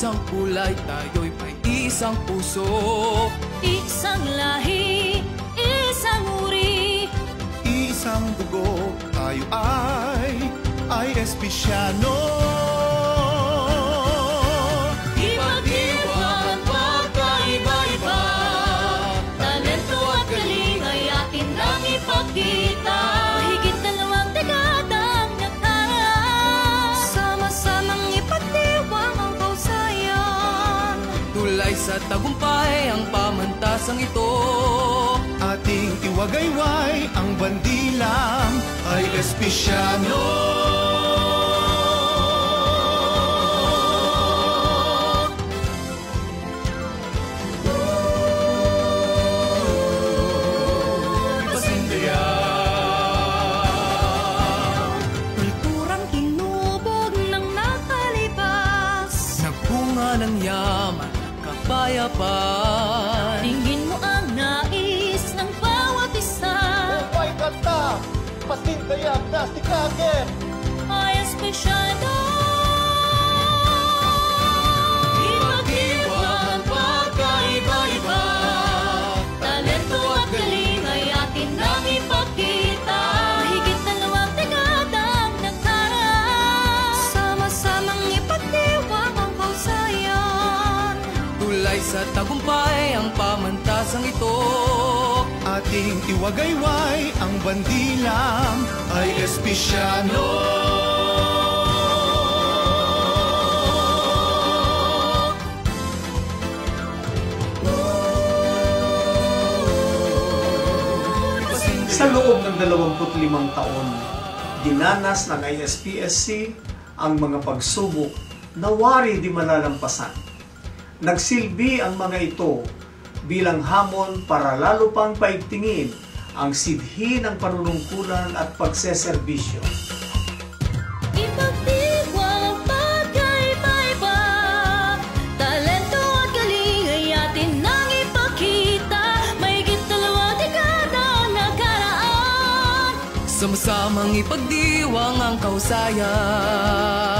Isang kulay, tayo'y may isang puso. Isang lahi, isang uri. Isang dugo, tayo ay, ay espesyano. Ipagdiwang sa tagumpay ang pamantasang ito. Ating iwagayway ang bandilang ay Nagbunga ng yaman, kapayapaan Tingin mo ang nais ng bawat isa. Upay kanta, pasindayak na si Kagen ay espesyalo Ipag-iwang sa tagumpay ang pamantasang ito Ating iwagayway ang bandilang ay espesyano Sa loob ng 25 taon, dinanas ng ISPSC ang mga pagsubok na wari di malalampasan. Nagsilbi ang mga ito bilang hamon para lalo pang paigtingin ang sidhi ng panunungkulan at pagseserbisyo. Nakaraan. Sama-samang ipagdiwang ang kausayan